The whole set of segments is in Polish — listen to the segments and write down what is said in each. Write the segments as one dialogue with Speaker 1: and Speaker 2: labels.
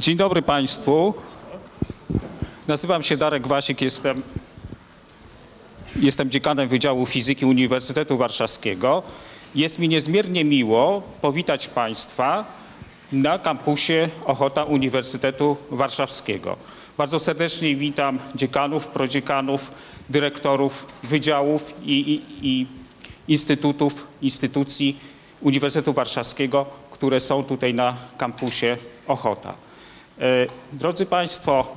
Speaker 1: Dzień dobry Państwu. Nazywam się Darek Wasik, jestem, jestem dziekanem Wydziału Fizyki Uniwersytetu Warszawskiego. Jest mi niezmiernie miło powitać Państwa na kampusie Ochota Uniwersytetu Warszawskiego. Bardzo serdecznie witam dziekanów, prodziekanów, dyrektorów wydziałów i, i, i instytutów, instytucji Uniwersytetu Warszawskiego, które są tutaj na kampusie Ochota. E, Drodzy Państwo,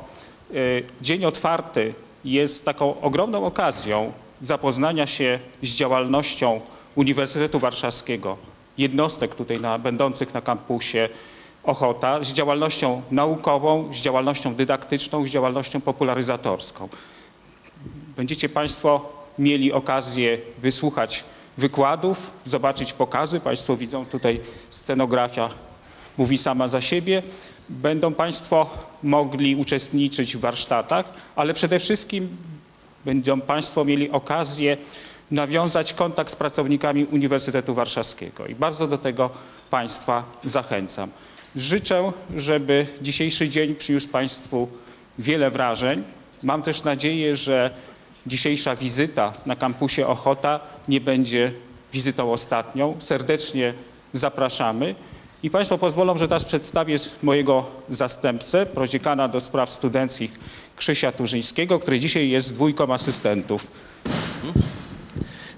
Speaker 1: e, Dzień Otwarty jest taką ogromną okazją zapoznania się z działalnością Uniwersytetu Warszawskiego, jednostek tutaj na, będących na kampusie Ochota, z działalnością naukową, z działalnością dydaktyczną, z działalnością popularyzatorską. Będziecie Państwo mieli okazję wysłuchać wykładów, zobaczyć pokazy. Państwo widzą tutaj scenografia mówi sama za siebie. Będą Państwo mogli uczestniczyć w warsztatach, ale przede wszystkim będą Państwo mieli okazję nawiązać kontakt z pracownikami Uniwersytetu Warszawskiego i bardzo do tego Państwa zachęcam. Życzę, żeby dzisiejszy dzień przyniósł Państwu wiele wrażeń. Mam też nadzieję, że dzisiejsza wizyta na kampusie Ochota nie będzie wizytą ostatnią. Serdecznie zapraszamy. I Państwo pozwolą, że teraz przedstawię mojego zastępcę, prodziekana do spraw studenckich Krzysia Turzyńskiego, który dzisiaj jest dwójką asystentów.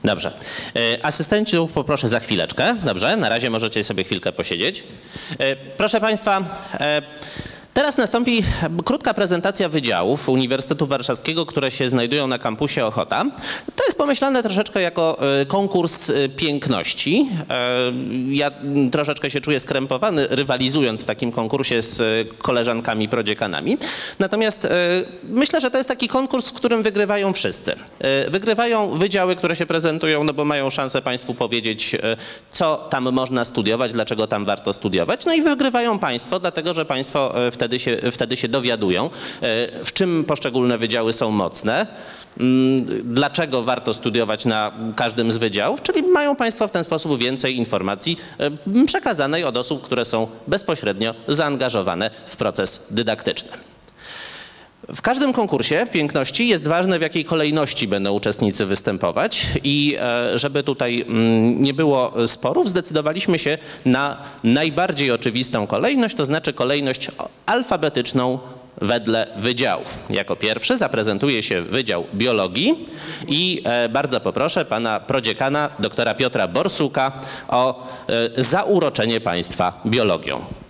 Speaker 2: Dobrze. E, Asystentów poproszę za chwileczkę. Dobrze, na razie możecie sobie chwilkę posiedzieć. E, Proszę Państwa, e, teraz nastąpi krótka prezentacja wydziałów Uniwersytetu Warszawskiego, które się znajdują na kampusie Ochota. To jest pomyślane troszeczkę jako e, konkurs e, piękności. E, Ja troszeczkę się czuję skrępowany, rywalizując w takim konkursie z koleżankami prodziekanami. Natomiast myślę, że to jest taki konkurs, w którym wygrywają wszyscy. Wygrywają wydziały, które się prezentują, no bo mają szansę Państwu powiedzieć, co tam można studiować, dlaczego tam warto studiować. No i wygrywają Państwo, dlatego że Państwo e, wtedy się, wtedy się dowiadują, e, w czym poszczególne wydziały są mocne. mm, Dlaczego warto studiować na każdym z wydziałów, czyli mają Państwo w ten sposób więcej informacji e, przekazanej od osób, które są bezpośrednio zaangażowane w proces dydaktyczny. W każdym konkursie piękności jest ważne, w jakiej kolejności będą uczestnicy występować i e, żeby tutaj mm, nie było sporów, zdecydowaliśmy się na najbardziej oczywistą kolejność, to znaczy kolejność alfabetyczną wedle wydziałów. Jako pierwszy zaprezentuje się Wydział Biologii i e, bardzo poproszę pana prodziekana doktora Piotra Borsuka o e, zauroczenie państwa biologią.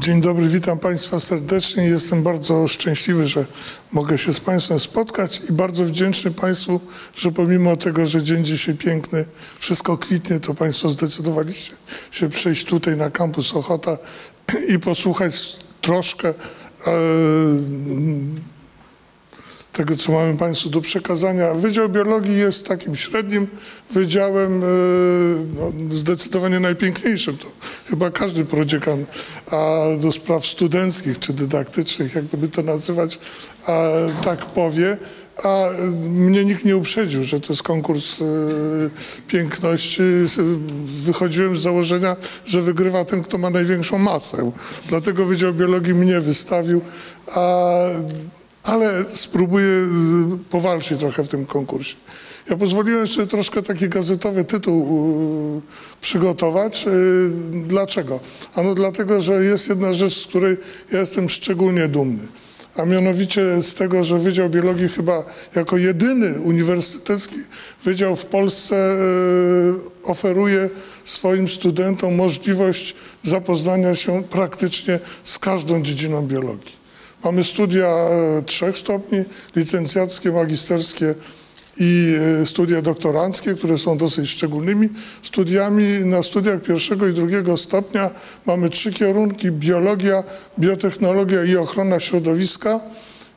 Speaker 3: Dzień dobry, witam Państwa serdecznie. Jestem bardzo szczęśliwy, że mogę się z Państwem spotkać i bardzo wdzięczny Państwu, że pomimo tego, że dzień dzisiaj piękny, wszystko kwitnie, to Państwo zdecydowaliście się przyjść tutaj na kampus Ochota i posłuchać troszkę e, tego, co mamy Państwu do przekazania. Wydział Biologii jest takim średnim wydziałem, e, no, zdecydowanie najpiękniejszym. To chyba każdy prodziekan a do spraw studenckich czy dydaktycznych, jak to by to nazywać, tak powie. A mnie nikt nie uprzedził, że to jest konkurs e, piękności. Wychodziłem z założenia, że wygrywa ten, kto ma największą masę. Dlatego Wydział Biologii mnie wystawił, a ale spróbuję y, powalczyć trochę w tym konkursie. Ja pozwoliłem sobie troszkę taki gazetowy tytuł y, przygotować. Y, Dlaczego? Ano dlatego, że jest jedna rzecz, z której ja jestem szczególnie dumny. A mianowicie z tego, że Wydział Biologii chyba jako jedyny uniwersytecki wydział w Polsce oferuje swoim studentom możliwość zapoznania się praktycznie z każdą dziedziną biologii. Mamy studia e, trzech stopni, licencjackie, magisterskie i e, studia doktoranckie, które są dosyć szczególnymi studiami. Na studiach pierwszego i drugiego stopnia mamy trzy kierunki, biologia, biotechnologia i ochrona środowiska.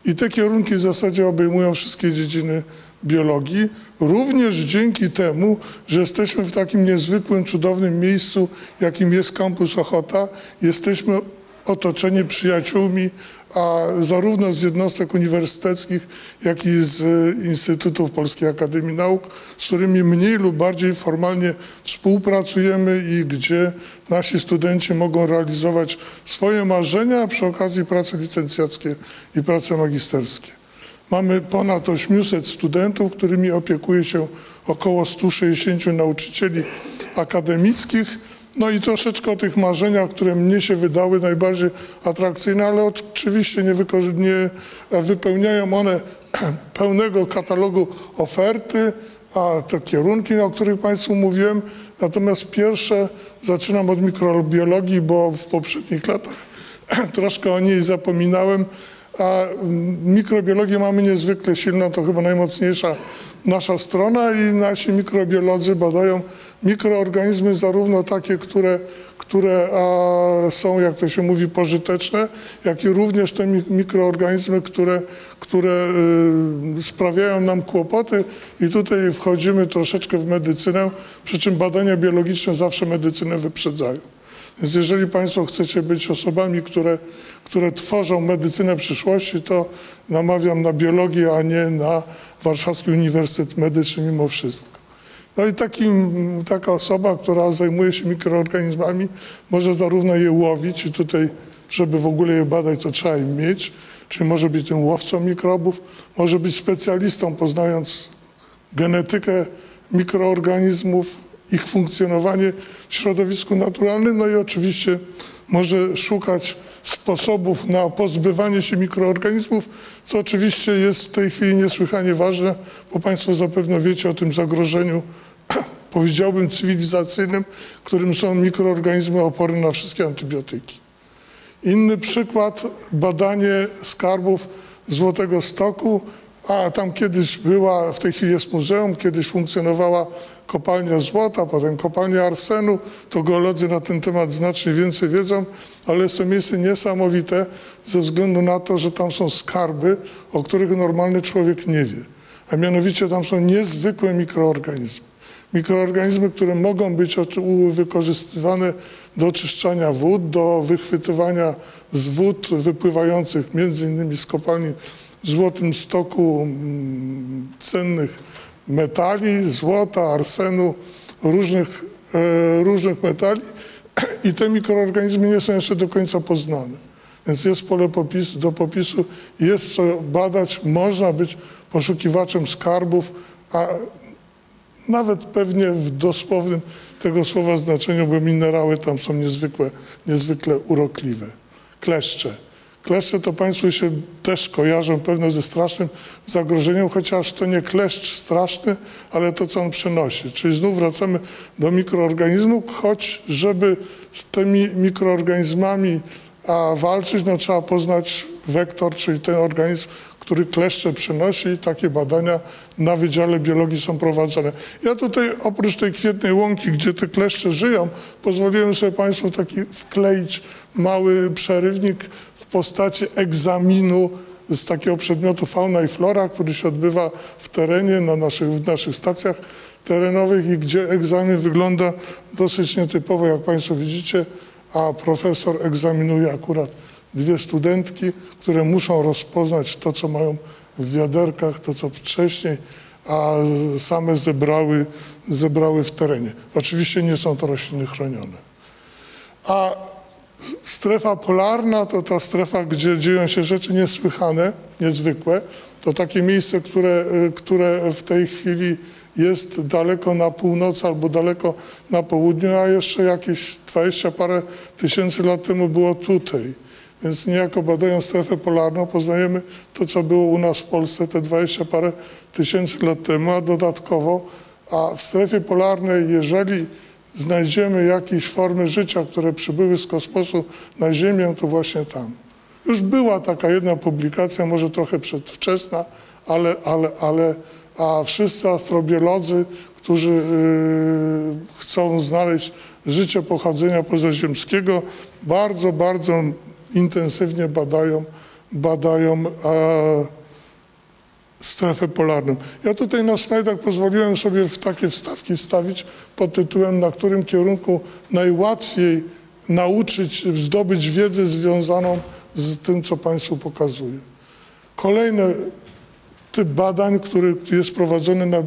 Speaker 3: I te kierunki w zasadzie obejmują wszystkie dziedziny biologii, również dzięki temu, że jesteśmy w takim niezwykłym, cudownym miejscu, jakim jest kampus Ochota. Jesteśmy otoczeni przyjaciółmi, a zarówno z jednostek uniwersyteckich, jak i z e, Instytutów Polskiej Akademii Nauk, z którymi mniej lub bardziej formalnie współpracujemy i gdzie nasi studenci mogą realizować swoje marzenia, a przy okazji prace licencjackie i prace magisterskie. Mamy ponad 800 studentów, którymi opiekuje się około 160 nauczycieli akademickich. No i troszeczkę o tych marzeniach, które mnie się wydały najbardziej atrakcyjne, ale oczywiście nie, nie wypełniają one pełnego katalogu oferty, a te kierunki, o których Państwu mówiłem. Natomiast pierwsze zaczynam od mikrobiologii, bo w poprzednich latach troszkę o niej zapominałem. A mikrobiologię mamy niezwykle silną, to chyba najmocniejsza nasza strona i nasi mikrobiolodzy badają mikroorganizmy zarówno takie, które, które są, jak to się mówi, pożyteczne, jak i również te mi- mikroorganizmy, które, które y, sprawiają nam kłopoty i tutaj wchodzimy troszeczkę w medycynę, przy czym badania biologiczne zawsze medycynę wyprzedzają. Więc jeżeli Państwo chcecie być osobami, które, które tworzą medycynę przyszłości, to namawiam na biologię, a nie na Warszawski Uniwersytet Medyczny mimo wszystko. No i takim, taka osoba, która zajmuje się mikroorganizmami, może zarówno je łowić i tutaj, żeby w ogóle je badać, to trzeba je mieć, czyli może być tym łowcą mikrobów, może być specjalistą, poznając genetykę mikroorganizmów, ich funkcjonowanie w środowisku naturalnym, no i oczywiście może szukać sposobów na pozbywanie się mikroorganizmów, co oczywiście jest w tej chwili niesłychanie ważne, bo Państwo zapewne wiecie o tym zagrożeniu, powiedziałbym, cywilizacyjnym, którym są mikroorganizmy oporne na wszystkie antybiotyki. Inny przykład, badanie skarbów Złotego Stoku, a tam kiedyś była, w tej chwili jest muzeum, kiedyś funkcjonowała kopalnia złota, potem kopalnia arsenu, to geolodzy na ten temat znacznie więcej wiedzą, ale jest to miejsce niesamowite ze względu na to, że tam są skarby, o których normalny człowiek nie wie. A mianowicie tam są niezwykłe mikroorganizmy. Mikroorganizmy, które mogą być wykorzystywane do oczyszczania wód, do wychwytywania z wód wypływających między innymi z kopalni Złotym Stoku mm, cennych metali, złota, arsenu, różnych, e, różnych metali i te mikroorganizmy nie są jeszcze do końca poznane. Więc jest pole popisu, do popisu, jest co badać, można być poszukiwaczem skarbów, a nawet pewnie w dosłownym tego słowa znaczeniu, bo minerały tam są niezwykle, niezwykle urokliwe. Kleszcze. Kleszcze to Państwu się też kojarzą pewno ze strasznym zagrożeniem, chociaż to nie kleszcz straszny, ale to, co on przynosi. Czyli znów wracamy do mikroorganizmów, choć żeby z tymi mikroorganizmami a walczyć, no trzeba poznać wektor, czyli ten organizm, który kleszcze przynosi i takie badania na Wydziale Biologii są prowadzone. Ja tutaj oprócz tej kwietnej łąki, gdzie te kleszcze żyją, pozwoliłem sobie Państwu taki wkleić mały przerywnik w postaci egzaminu z takiego przedmiotu fauna i flora, który się odbywa w terenie, na naszych, w naszych stacjach terenowych i gdzie egzamin wygląda dosyć nietypowo, jak Państwo widzicie, a profesor egzaminuje akurat dwie studentki, które muszą rozpoznać to, co mają w wiaderkach, to, co wcześniej, a same zebrały, zebrały w terenie. Oczywiście nie są to rośliny chronione. A strefa polarna to ta strefa, gdzie dzieją się rzeczy niesłychane, niezwykłe. To takie miejsce, które, które w tej chwili jest daleko na północy albo daleko na południu, a jeszcze jakieś 20 parę tysięcy lat temu było tutaj. Więc niejako badając strefę polarną poznajemy to, co było u nas w Polsce te 20 parę tysięcy lat temu, a dodatkowo, a w strefie polarnej, jeżeli znajdziemy jakieś formy życia, które przybyły z kosmosu na Ziemię, to właśnie tam. Już była taka jedna publikacja, może trochę przedwczesna, ale, ale, ale a wszyscy astrobiolodzy, którzy yy, chcą znaleźć życie pochodzenia pozaziemskiego, bardzo, bardzo intensywnie badają, badają e, strefę polarną. Ja tutaj na slajdach pozwoliłem sobie w takie wstawki wstawić pod tytułem, na którym kierunku najłatwiej nauczyć, zdobyć wiedzę związaną z tym, co Państwu pokazuję. Kolejny typ badań, który jest prowadzony na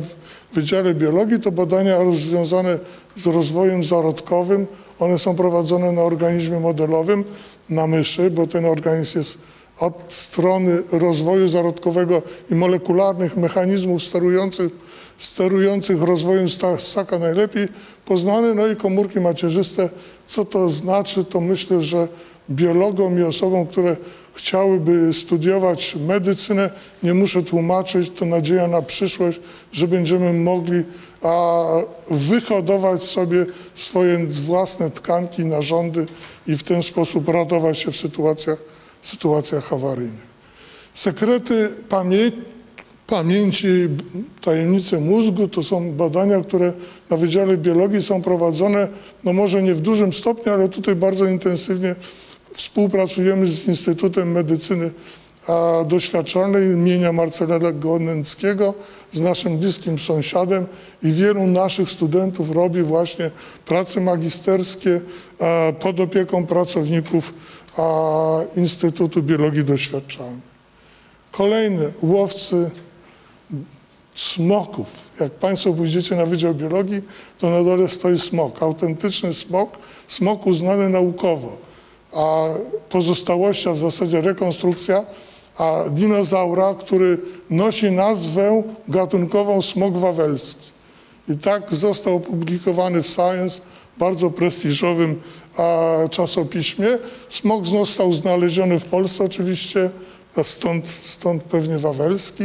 Speaker 3: Wydziale Biologii, to badania związane z rozwojem zarodkowym. One są prowadzone na organizmie modelowym, na myszy, bo ten organizm jest od strony rozwoju zarodkowego i molekularnych mechanizmów sterujących, sterujących rozwojem ssaka najlepiej poznany. No i komórki macierzyste. Co to znaczy, to myślę, że biologom i osobom, które chciałyby studiować medycynę, nie muszę tłumaczyć, to nadzieja na przyszłość, że będziemy mogli a, wyhodować sobie swoje własne tkanki, narządy i w ten sposób ratować się w sytuacjach, sytuacjach awaryjnych. Sekrety pamię pamięci, tajemnice mózgu to są badania, które na Wydziale Biologii są prowadzone, no może nie w dużym stopniu, ale tutaj bardzo intensywnie współpracujemy z Instytutem Medycyny Doświadczalnej imienia Marcela Gonęckiego, z naszym bliskim sąsiadem i wielu naszych studentów robi właśnie prace magisterskie pod opieką pracowników Instytutu Biologii Doświadczalnej. Kolejny, łowcy smoków. Jak Państwo pójdziecie na Wydział Biologii, to na dole stoi smok, autentyczny smok, smok uznany naukowo, a pozostałości, a w zasadzie rekonstrukcja, a dinozaura, który nosi nazwę gatunkową smok wawelski. I tak został opublikowany w Science, bardzo prestiżowym a, czasopiśmie. Smok został znaleziony w Polsce oczywiście, stąd, stąd pewnie wawelski,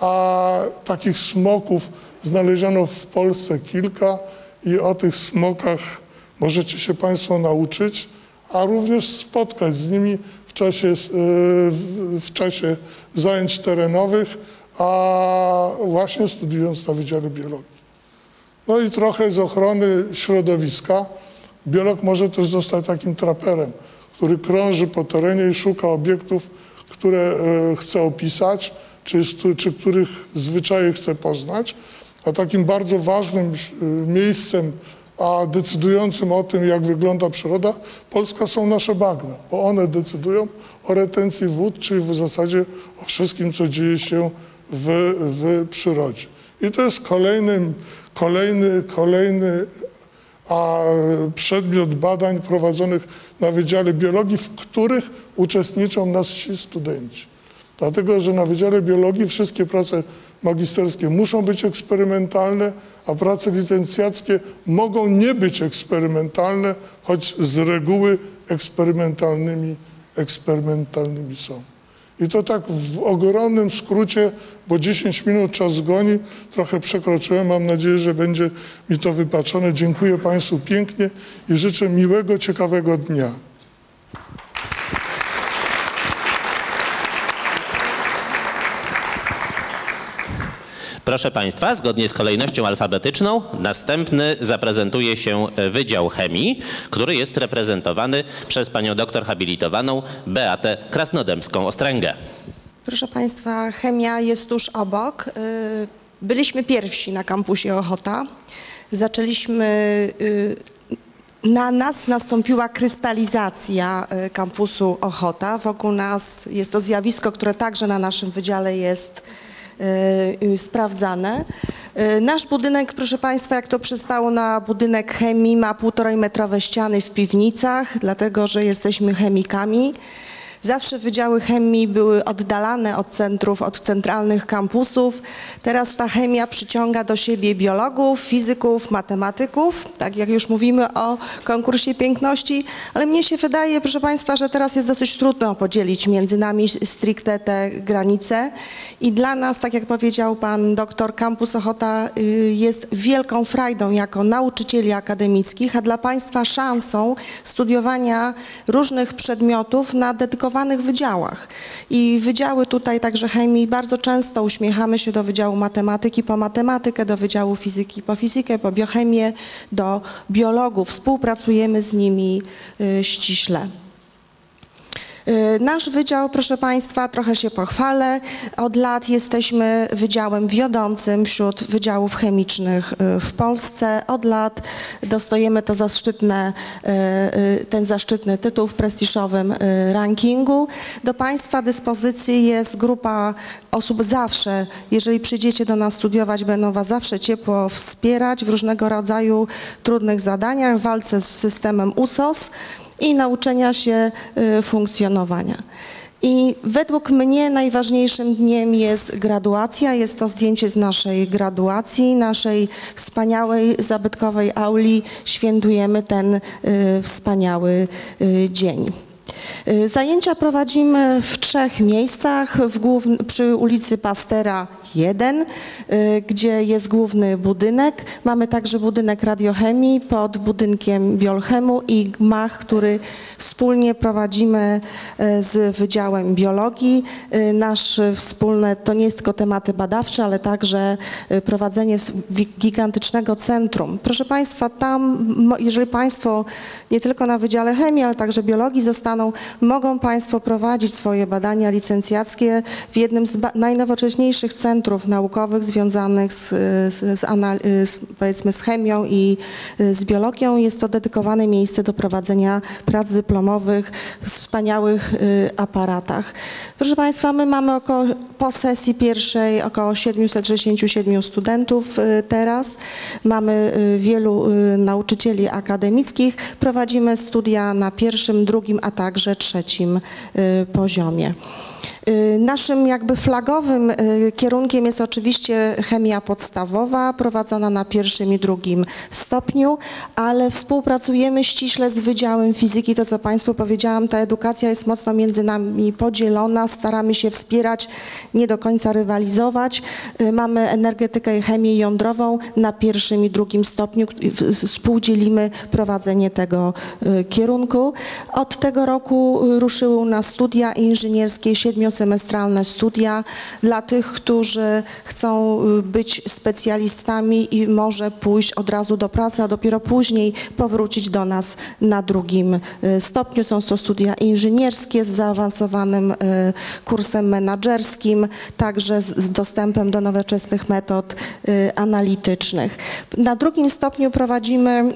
Speaker 3: a takich smoków znaleziono w Polsce kilka i o tych smokach możecie się Państwo nauczyć, a również spotkać z nimi w czasie, e, w- czasie zajęć terenowych, a właśnie studiując na Wydziale Biologii. No i trochę z ochrony środowiska. Biolog może też zostać takim traperem, który krąży po terenie i szuka obiektów, które e, chce opisać, czy, czy których zwyczaje chce poznać. A takim bardzo ważnym e, miejscem, a decydującym o tym, jak wygląda przyroda Polska są nasze bagna, bo one decydują o retencji wód, czyli w zasadzie o wszystkim, co dzieje się w, w przyrodzie. I to jest kolejny, kolejny, kolejny a przedmiot badań prowadzonych na Wydziale Biologii, w których uczestniczą nasi studenci. Dlatego, że na Wydziale Biologii wszystkie prace magisterskie muszą być eksperymentalne, a prace licencjackie mogą nie być eksperymentalne, choć z reguły eksperymentalnymi, eksperymentalnymi są. I to tak w ogromnym skrócie, bo 10 minut czas goni, trochę przekroczyłem. Mam nadzieję, że będzie mi to wypaczone. Dziękuję Państwu pięknie i życzę miłego, ciekawego dnia.
Speaker 2: Proszę Państwa, zgodnie z kolejnością alfabetyczną, następny zaprezentuje się Wydział Chemii, który jest reprezentowany przez panią doktor habilitowaną Beatę Krasnodębską-Ostręgę.
Speaker 4: Proszę Państwa, chemia jest tuż obok. Y, Byliśmy pierwsi na kampusie Ochota. Zaczęliśmy, y, na nas nastąpiła krystalizacja kampusu Ochota. Wokół nas jest to zjawisko, które także na naszym wydziale jest sprawdzane. Y, Nasz budynek, proszę Państwa, jak to przystało na budynek chemii, ma półtorej metrowe ściany w piwnicach, dlatego że jesteśmy chemikami. Zawsze wydziały chemii były oddalane od centrów, od centralnych kampusów. Teraz ta chemia przyciąga do siebie biologów, fizyków, matematyków, tak jak już mówimy o konkursie piękności, ale mnie się wydaje, proszę Państwa, że teraz jest dosyć trudno podzielić między nami stricte te granice i dla nas, tak jak powiedział pan doktor, Kampus Ochota y, jest wielką frajdą jako nauczycieli akademickich, a dla Państwa szansą studiowania różnych przedmiotów na wydziałach. I wydziały tutaj, także chemii, bardzo często uśmiechamy się do Wydziału Matematyki po matematykę, do Wydziału Fizyki po fizykę, po biochemię, do biologów. Współpracujemy z nimi y, ściśle. Y, Nasz wydział, proszę Państwa, trochę się pochwalę. Od lat jesteśmy wydziałem wiodącym wśród wydziałów chemicznych y, w Polsce. Od lat dostajemy to zaszczytne, y, ten zaszczytny tytuł w prestiżowym rankingu. Do Państwa dyspozycji jest grupa osób zawsze, jeżeli przyjdziecie do nas studiować, będą Was zawsze ciepło wspierać w różnego rodzaju trudnych zadaniach, w walce z systemem USOS i nauczenia się y, funkcjonowania. I według mnie najważniejszym dniem jest graduacja. Jest to zdjęcie z naszej graduacji, naszej wspaniałej, zabytkowej auli. Świętujemy ten y, wspaniały y, dzień. Y, Zajęcia prowadzimy w trzech miejscach. W główn- przy ulicy Pastera 1, y, gdzie jest główny budynek. Mamy także budynek radiochemii pod budynkiem biolchemu i gmach, który wspólnie prowadzimy y, z Wydziałem Biologii. Nasz wspólne, to nie jest tylko tematy badawcze, ale także prowadzenie gigantycznego centrum. Proszę Państwa, tam, jeżeli Państwo nie tylko na Wydziale Chemii, ale także Biologii zostaną, mogą Państwo prowadzić swoje badania licencjackie w jednym z najnowocześniejszych centrów naukowych związanych z, z, z, z, powiedzmy z chemią i y, z biologią. Jest to dedykowane miejsce do prowadzenia prac dyplomowych w wspaniałych y, aparatach. Proszę Państwa, my mamy około, po sesji pierwszej około 767 studentów y, teraz. Mamy y, wielu y, nauczycieli akademickich. Prowadzimy studia na pierwszym, drugim, a także trzecim y, poziomie. Y, Naszym jakby flagowym y, kierunkiem jest oczywiście chemia podstawowa, prowadzona na pierwszym i drugim stopniu, ale współpracujemy ściśle z Wydziałem Fizyki. To, co Państwu powiedziałam, ta edukacja jest mocno między nami podzielona. Staramy się wspierać, nie do końca rywalizować. Y, Mamy energetykę i chemię jądrową na pierwszym i drugim stopniu. Współdzielimy prowadzenie tego kierunku. Od tego roku ruszyły u nas studia inżynierskie, siedmiosemestralne studia dla tych, którzy chcą y, być specjalistami i może pójść od razu do pracy, a dopiero później powrócić do nas na drugim y, stopniu. Są to studia inżynierskie z zaawansowanym y, kursem menadżerskim, także z dostępem do nowoczesnych metod analitycznych. Na drugim stopniu prowadzimy mm,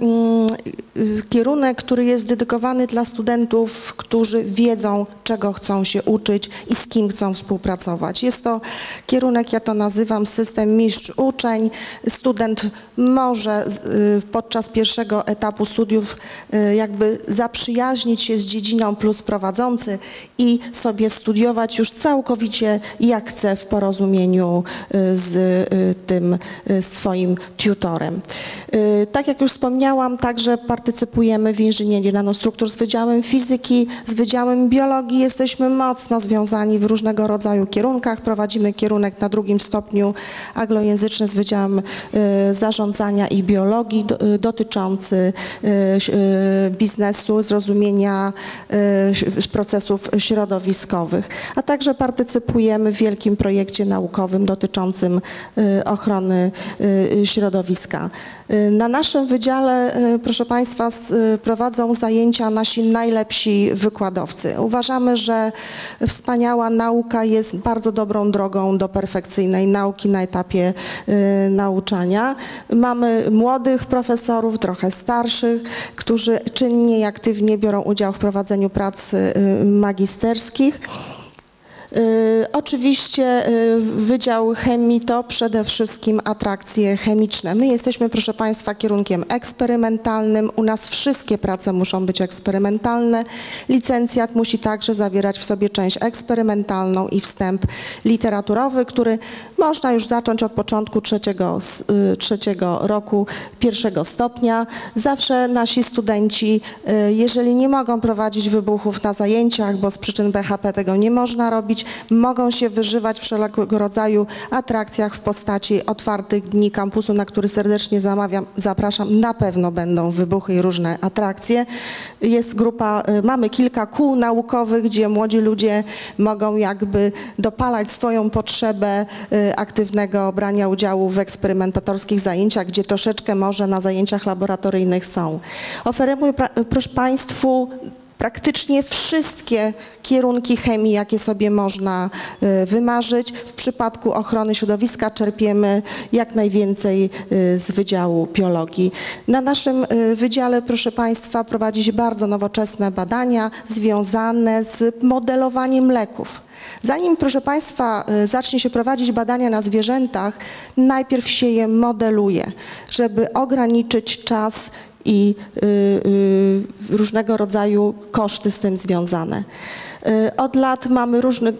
Speaker 4: kierunek, który jest dedykowany dla studentów, którzy wiedzą, czego chcą się uczyć i z kim chcą współpracować. Jest to kierunek, ja to nazywam system mistrz-uczeń. Student może y, podczas pierwszego etapu studiów y, jakby zaprzyjaźnić się z dziedziną plus prowadzący i sobie studiować już całkowicie jak chce w porozumieniu y, z tym swoim tutorem. Tak jak już wspomniałam, także partycypujemy w inżynierii nanostruktur z Wydziałem Fizyki, z Wydziałem Biologii. Jesteśmy mocno związani w różnego rodzaju kierunkach. Prowadzimy kierunek na drugim stopniu anglojęzyczny z Wydziałem y, Zarządzania i Biologii y, dotyczący y, y, biznesu, zrozumienia procesów środowiskowych, a także partycypujemy w wielkim projekcie naukowym dotyczącym ochrony środowiska. Na naszym wydziale, proszę Państwa, prowadzą zajęcia nasi najlepsi wykładowcy. Uważamy, że wspaniała nauka jest bardzo dobrą drogą do perfekcyjnej nauki na etapie nauczania. Mamy młodych profesorów, trochę starszych, którzy czynnie i aktywnie biorą udział w prowadzeniu prac y, magisterskich. Y, Oczywiście y, Wydział Chemii to przede wszystkim atrakcje chemiczne. My jesteśmy, proszę Państwa, kierunkiem eksperymentalnym. U nas wszystkie prace muszą być eksperymentalne. Licencjat musi także zawierać w sobie część eksperymentalną i wstęp literaturowy, który można już zacząć od początku trzeciego, y, trzeciego roku pierwszego stopnia. Zawsze nasi studenci, jeżeli nie mogą prowadzić wybuchów na zajęciach, bo z przyczyn BHP tego nie można robić, mogą się wyżywać w wszelkiego rodzaju atrakcjach w postaci otwartych dni kampusu, na który serdecznie zamawiam, zapraszam. Na pewno będą wybuchy i różne atrakcje. Jest grupa, y, mamy kilka kół naukowych, gdzie młodzi ludzie mogą jakby dopalać swoją potrzebę y, aktywnego brania udziału w eksperymentatorskich zajęciach, gdzie troszeczkę może na zajęciach laboratoryjnych są. Oferuję pra- proszę Państwu praktycznie wszystkie kierunki chemii, jakie sobie można y, wymarzyć. W przypadku ochrony środowiska czerpiemy jak najwięcej y, z Wydziału Biologii. Na naszym y, wydziale, proszę Państwa, prowadzi się bardzo nowoczesne badania związane z modelowaniem leków. Zanim, proszę Państwa, zacznie się prowadzić badania na zwierzętach, najpierw się je modeluje, żeby ograniczyć czas i y, y, różnego rodzaju koszty z tym związane. Y, Od lat mamy różnych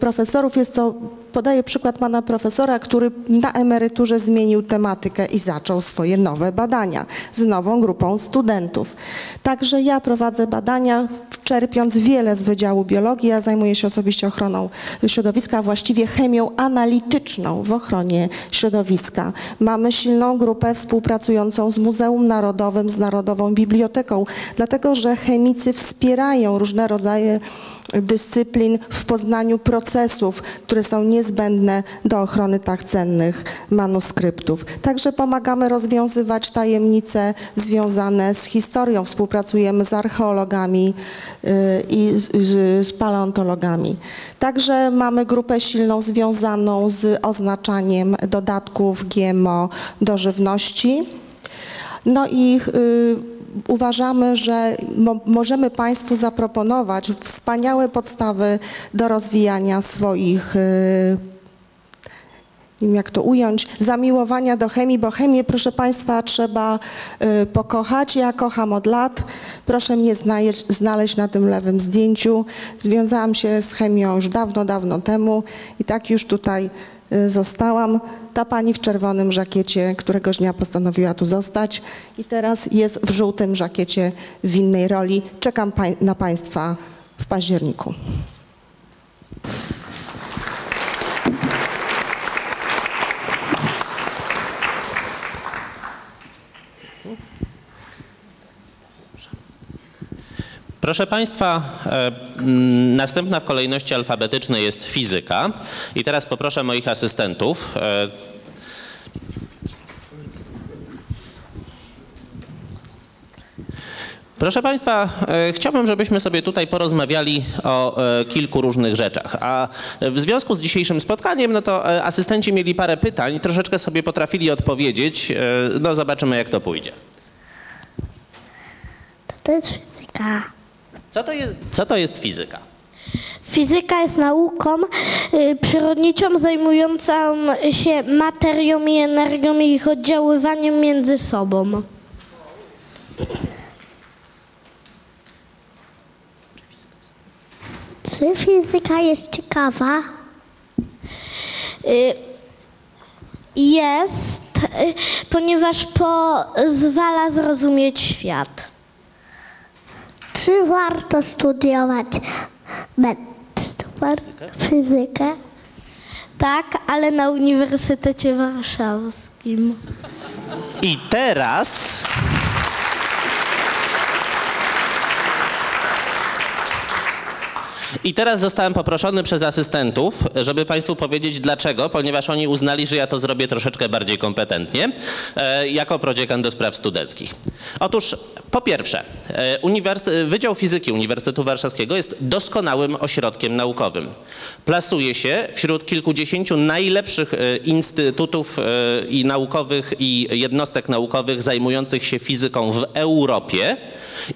Speaker 4: profesorów. Jest to, podaję przykład pana profesora, który na emeryturze zmienił tematykę i zaczął swoje nowe badania z nową grupą studentów. Także ja prowadzę badania, czerpiąc wiele z Wydziału Biologii. Ja zajmuję się osobiście ochroną środowiska, a właściwie chemią analityczną w ochronie środowiska. Mamy silną grupę współpracującą z Muzeum Narodowym, z Narodową Biblioteką, dlatego że chemicy wspierają różne rodzaje dyscyplin w poznaniu procesów, które są niezbędne do ochrony tak cennych manuskryptów. Także pomagamy rozwiązywać tajemnice związane z historią. Współpracujemy z archeologami y, i z, paleontologami. Także mamy grupę silną związaną z oznaczaniem dodatków GMO do żywności. No i y, uważamy, że mo, możemy Państwu zaproponować wspaniałe podstawy do rozwijania swoich, y, nie wiem jak to ująć, zamiłowania do chemii, bo chemię, proszę Państwa, trzeba y, pokochać. Ja kocham od lat. Proszę mnie znaleźć, znaleźć na tym lewym zdjęciu. Związałam się z chemią już dawno, dawno temu i tak już tutaj zostałam. Ta pani w czerwonym żakiecie któregoś dnia postanowiła tu zostać i teraz jest w żółtym żakiecie w innej roli. Czekam pań- na Państwa w październiku.
Speaker 2: Proszę Państwa, e, mm, następna w kolejności alfabetycznej jest fizyka. I teraz poproszę moich asystentów. e, Proszę Państwa, e, chciałbym, żebyśmy sobie tutaj porozmawiali o kilku różnych rzeczach. A w związku z dzisiejszym spotkaniem, no to asystenci mieli parę pytań, troszeczkę sobie potrafili odpowiedzieć. No zobaczymy, jak to pójdzie.
Speaker 5: To jest fizyka.
Speaker 2: Co to jest, co to jest fizyka?
Speaker 5: Fizyka jest nauką y, przyrodniczą zajmującą się materią i energią i ich oddziaływaniem między sobą. Czy fizyka jest ciekawa? Y, Jest, y, ponieważ pozwala zrozumieć świat. Czy warto studiować fizykę? Tak, ale na Uniwersytecie Warszawskim.
Speaker 2: I teraz. I teraz zostałem poproszony przez asystentów, żeby Państwu powiedzieć dlaczego, ponieważ oni uznali, że ja to zrobię troszeczkę bardziej kompetentnie, e, jako prodziekan do spraw studenckich. Otóż, po pierwsze, e, Wydział Fizyki Uniwersytetu Warszawskiego jest doskonałym ośrodkiem naukowym. Plasuje się wśród kilkudziesięciu najlepszych e, instytutów i naukowych i jednostek naukowych zajmujących się fizyką w Europie.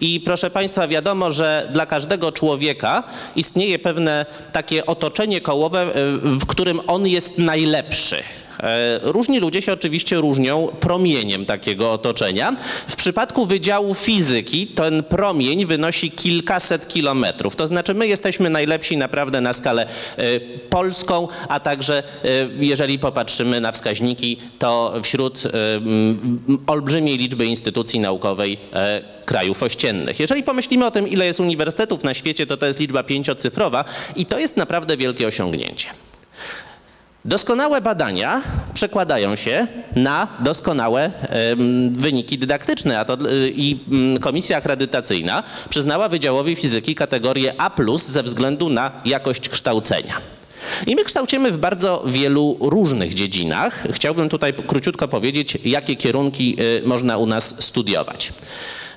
Speaker 2: I proszę Państwa, wiadomo, że dla każdego człowieka istnieje pewne takie otoczenie kołowe, e, w którym on jest najlepszy. E, Różni ludzie się oczywiście różnią promieniem takiego otoczenia. W przypadku Wydziału Fizyki ten promień wynosi kilkaset kilometrów. To znaczy my jesteśmy najlepsi naprawdę na skalę e, polską, a także e, jeżeli popatrzymy na wskaźniki, to wśród olbrzymiej liczby instytucji naukowej krajów ościennych. Jeżeli pomyślimy o tym, ile jest uniwersytetów na świecie, to to jest liczba pięciocyfrowa i to jest naprawdę wielkie osiągnięcie. Doskonałe badania przekładają się na doskonałe wyniki dydaktyczne, to y, i mm, Komisja Akredytacyjna przyznała Wydziałowi Fizyki kategorię A+, ze względu na jakość kształcenia. I my kształcimy w bardzo wielu różnych dziedzinach. Chciałbym tutaj króciutko powiedzieć, jakie kierunki y, można u nas studiować.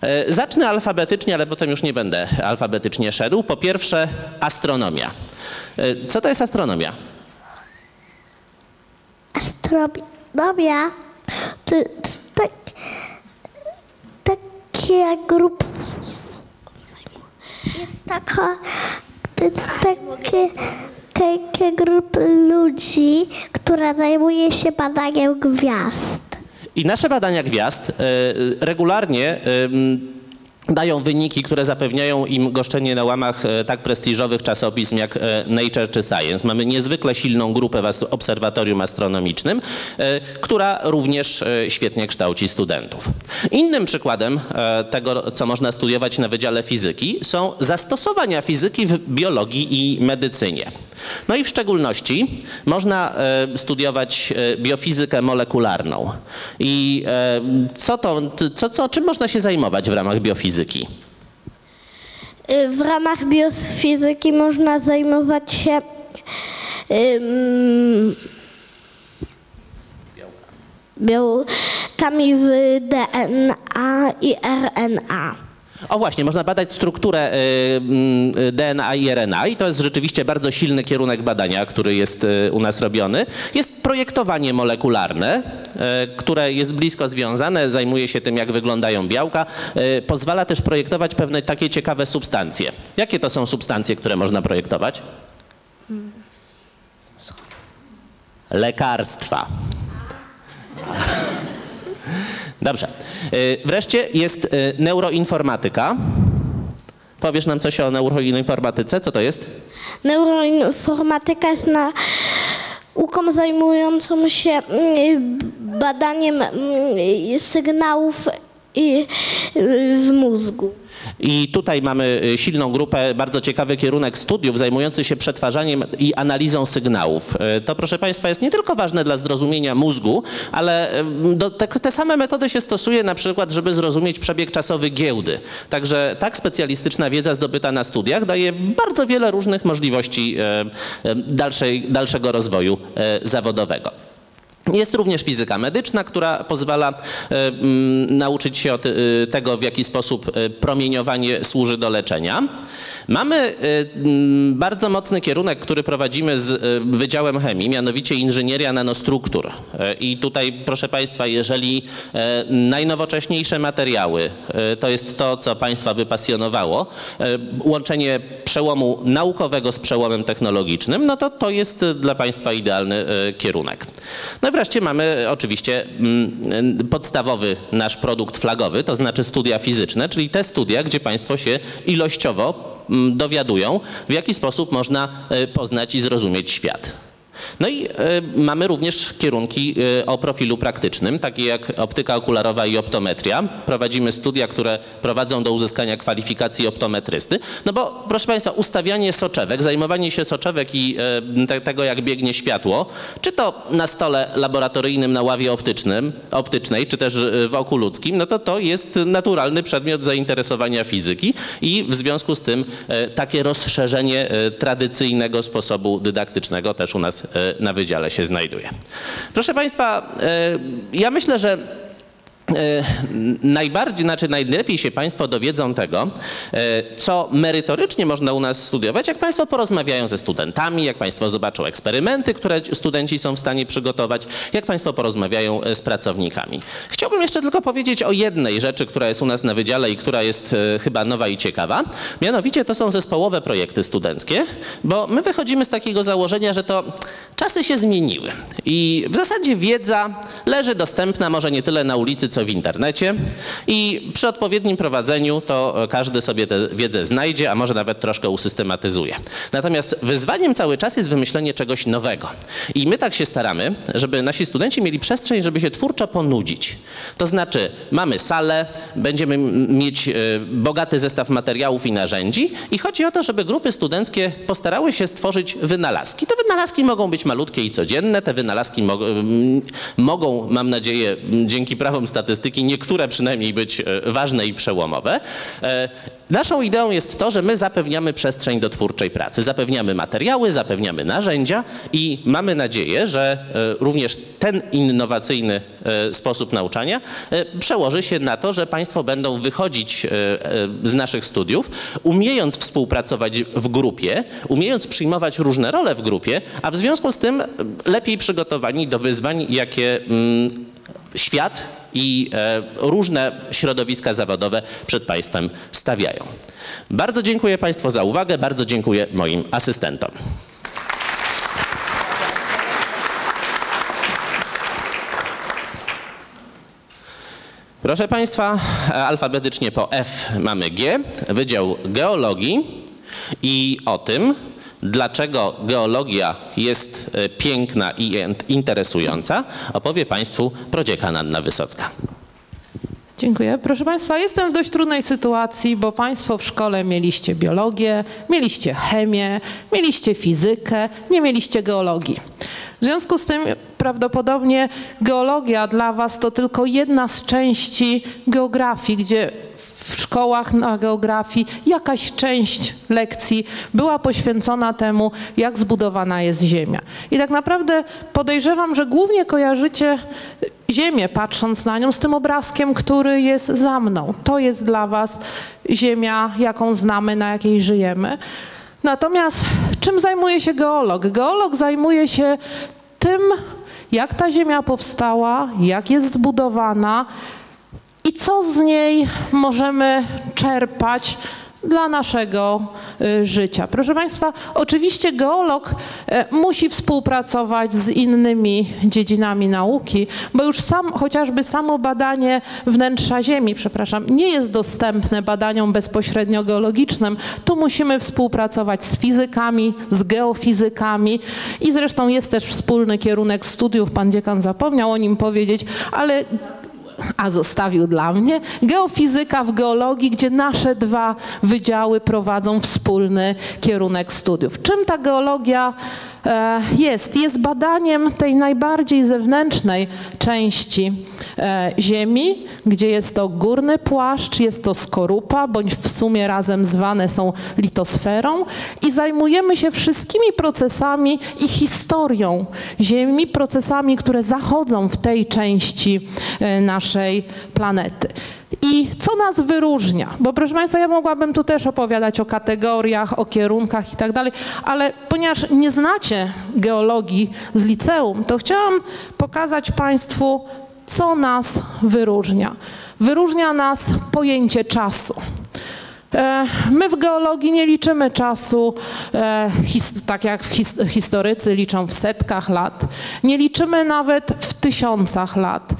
Speaker 2: E, Zacznę alfabetycznie, ale potem już nie będę alfabetycznie szedł. Po pierwsze, astronomia. E, Co to jest astronomia?
Speaker 5: Astronomia to jest tak, takie grupa. Jest taka, to takie, takie grupy ludzi, która zajmuje się badaniem gwiazd.
Speaker 2: I nasze badania gwiazd e, regularnie dają wyniki, które zapewniają im goszczenie na łamach e, tak prestiżowych czasopism jak e, Nature czy Science. Mamy niezwykle silną grupę w obserwatorium astronomicznym, e, która również świetnie kształci studentów. Innym przykładem tego, co można studiować na Wydziale Fizyki, są zastosowania fizyki w biologii i medycynie. No i w szczególności można e, studiować e, biofizykę molekularną. I e, co to, co, co, czym można się zajmować w ramach biofizyki?
Speaker 5: Y, W ramach biofizyki można zajmować się ym, białkami w DNA i RNA.
Speaker 2: O właśnie, można badać strukturę y, mm, DNA i RNA i to jest rzeczywiście bardzo silny kierunek badania, który jest y, u nas robiony. Jest projektowanie molekularne, y, które jest blisko związane, zajmuje się tym, jak wyglądają białka. Y, Pozwala też projektować pewne takie ciekawe substancje. Jakie to są substancje, które można projektować? Lekarstwa. Dobrze. Y, Wreszcie jest y, neuroinformatyka. Powiesz nam coś o neuroinformatyce? Co to jest?
Speaker 5: Neuroinformatyka jest nauką zajmującą się mm, badaniem mm, sygnałów i- w mózgu.
Speaker 2: I tutaj mamy y, silną grupę, bardzo ciekawy kierunek studiów zajmujący się przetwarzaniem i analizą sygnałów. Y, To, proszę Państwa, jest nie tylko ważne dla zrozumienia mózgu, ale y, do, te, te same metody się stosuje na przykład, żeby zrozumieć przebieg czasowy giełdy. Także tak specjalistyczna wiedza zdobyta na studiach daje bardzo wiele różnych możliwości dalszej, dalszego rozwoju zawodowego. Jest również fizyka medyczna, która pozwala e, mm, nauczyć się e, tego, w jaki sposób e, promieniowanie służy do leczenia. Mamy mm, bardzo mocny kierunek, który prowadzimy z Wydziałem Chemii, mianowicie inżynieria nanostruktur. I tutaj, proszę Państwa, jeżeli najnowocześniejsze materiały to jest to, co Państwa by pasjonowało, łączenie przełomu naukowego z przełomem technologicznym, no to to jest dla Państwa idealny kierunek. No wreszcie mamy oczywiście mm, podstawowy nasz produkt flagowy, to znaczy studia fizyczne, czyli te studia, gdzie Państwo się ilościowo mm, dowiadują, w jaki sposób można e, poznać i zrozumieć świat. No i e, mamy również kierunki e, o profilu praktycznym, takie jak optyka okularowa i optometria. Prowadzimy studia, które prowadzą do uzyskania kwalifikacji optometrysty. No bo, proszę Państwa, ustawianie soczewek, zajmowanie się soczewek i e, te, tego, jak biegnie światło, czy to na stole laboratoryjnym na ławie optycznym, optycznej, czy też w oku ludzkim, no to to jest naturalny przedmiot zainteresowania fizyki i w związku z tym takie rozszerzenie tradycyjnego sposobu dydaktycznego też u nas na wydziale się znajduje. Proszę Państwa, e, ja myślę, że Najbardziej, znaczy najlepiej się Państwo dowiedzą tego, e, co merytorycznie można u nas studiować, jak Państwo porozmawiają ze studentami, jak Państwo zobaczą eksperymenty, które studenci są w stanie przygotować, jak Państwo porozmawiają e, z pracownikami. Chciałbym jeszcze tylko powiedzieć o jednej rzeczy, która jest u nas na wydziale i która jest chyba nowa i ciekawa. Mianowicie to są zespołowe projekty studenckie, bo my wychodzimy z takiego założenia, że to czasy się zmieniły i w zasadzie wiedza leży dostępna może nie tyle na ulicy, co w internecie i przy odpowiednim prowadzeniu to każdy sobie tę wiedzę znajdzie, a może nawet troszkę usystematyzuje. Natomiast wyzwaniem cały czas jest wymyślenie czegoś nowego. I my tak się staramy, żeby nasi studenci mieli przestrzeń, żeby się twórczo ponudzić. To znaczy mamy salę, będziemy mieć e, bogaty zestaw materiałów i narzędzi i chodzi o to, żeby grupy studenckie postarały się stworzyć wynalazki. Te wynalazki mogą być malutkie i codzienne, te wynalazki mo- mogą, mam nadzieję, dzięki prawom statystycznym statystyki, niektóre przynajmniej być e, ważne i przełomowe. E, Naszą ideą jest to, że my zapewniamy przestrzeń do twórczej pracy, zapewniamy materiały, zapewniamy narzędzia i mamy nadzieję, że e, również ten innowacyjny sposób nauczania przełoży się na to, że Państwo będą wychodzić z naszych studiów, umiejąc współpracować w grupie, umiejąc przyjmować różne role w grupie, a w związku z tym lepiej przygotowani do wyzwań, jakie mm, świat i e, różne środowiska zawodowe przed Państwem stawiają. Bardzo dziękuję Państwu za uwagę, bardzo dziękuję moim asystentom. Proszę Państwa, alfabetycznie po F mamy G, Wydział Geologii i o tym, dlaczego geologia jest e, piękna i interesująca, opowie Państwu prodziekan Anna Wysocka.
Speaker 6: Dziękuję. Proszę Państwa, jestem w dość trudnej sytuacji, bo Państwo w szkole mieliście biologię, mieliście chemię, mieliście fizykę, nie mieliście geologii. W związku z tym prawdopodobnie geologia dla Was to tylko jedna z części geografii, gdzie w szkołach na geografii jakaś część lekcji była poświęcona temu, jak zbudowana jest Ziemia. I tak naprawdę podejrzewam, że głównie kojarzycie Ziemię, patrząc na nią, z tym obrazkiem, który jest za mną. To jest dla Was Ziemia, jaką znamy, na jakiej żyjemy. Natomiast czym zajmuje się geolog? Geolog zajmuje się tym, jak ta Ziemia powstała, jak jest zbudowana, i co z niej możemy czerpać dla naszego y, życia. Proszę Państwa, oczywiście geolog e, musi współpracować z innymi dziedzinami nauki, bo już sam, chociażby samo badanie wnętrza Ziemi, przepraszam, nie jest dostępne badaniom bezpośrednio geologicznym. Tu musimy współpracować z fizykami, z geofizykami i zresztą jest też wspólny kierunek studiów, pan dziekan zapomniał o nim powiedzieć, ale a zostawił dla mnie, geofizyka w geologii, gdzie nasze dwa wydziały prowadzą wspólny kierunek studiów. Czym ta geologia jest? Jest badaniem tej najbardziej zewnętrznej części e, Ziemi, gdzie jest to górny płaszcz, jest to skorupa, bądź w sumie razem zwane są litosferą i zajmujemy się wszystkimi procesami i historią Ziemi, procesami, które zachodzą w tej części e, naszej planety. I co nas wyróżnia? Bo proszę Państwa, ja mogłabym tu też opowiadać o kategoriach, o kierunkach i tak dalej, ale ponieważ nie znacie geologii z liceum, to chciałam pokazać Państwu, co nas wyróżnia. Wyróżnia nas pojęcie czasu. E, My w geologii nie liczymy czasu e, tak jak his, historycy liczą w setkach lat. Nie liczymy nawet w tysiącach lat.